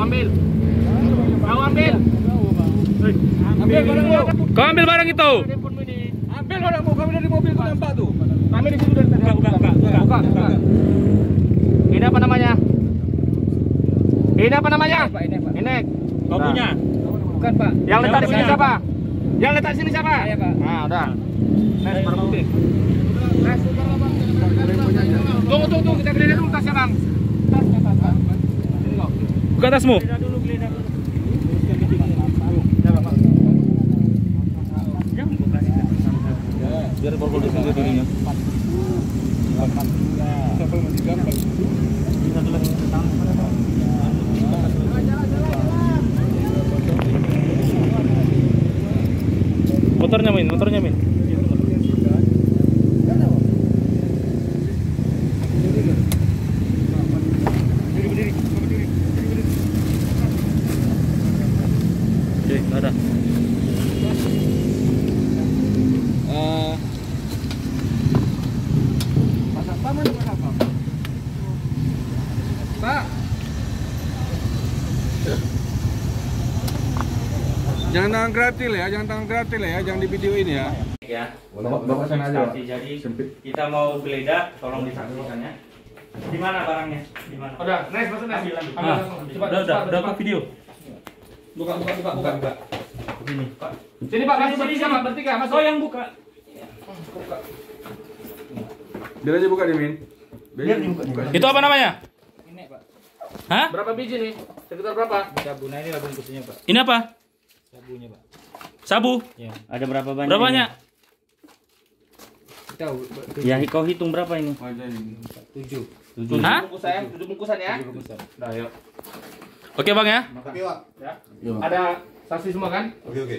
Kau ambil. Kau ambil. Ambil barangmu. Kau ambil barang itu. Ambil barangmu. Kami dari mobil itu nampak tuh. Kami di situ dari tadi. Buka, buka, buka, buka. Ini apa namanya? Ini apa namanya? Ini. Kau Nah. punya. Bukan Pak. Yang letak di sini siapa? Yang letak di sini siapa? Saya, Pak. Nah, udah. Bukti. Nes. Tunggu, tunggu, tunggu. Kita geledah dulu tasnya, Bang. Tasnya, tas, tas. Ini kok. Buka tasmu. Motornya min, motornya min. Oke, nggak ada. Eh, Pak. Jangan tangan kreatif ya, jangan tangan kreatif ya, jangan di video ini ya. ya. Bapak- bapak sana aja, Pak. Jadi kita mau geledah, tolong disaksikan ya. Di mana barangnya? Di mana? Udah, masuk Nes. Ambil, ambil. Ambil Ah. Cepat, udah, udah, cepat, udah cepat. ke video. Buka, buka, buka, buka, buka. Begini, Pak. Sini Pak, masuk Sini, bertiga. Pak, bertiga masuk. Oh, yang buka. Biar aja buka Dimin. Biar dibuka. Itu apa namanya? Ini, Pak. Hah? Berapa biji nih? Sekitar berapa? Sabu. Nah, ini lah bungkusnya, Pak. Ini apa? Sabunya, Pak. Sabu. Ya. Ada berapa banyak? Berapa banyak? Tahu. Ya, kau hitung berapa ini? Tujuh. Tujuh. Hah? Bungkusan, tujuh bungkusan ya. Udah, yuk. Oke bang ya. Ya. Ada saksi semua kan? Oke oke.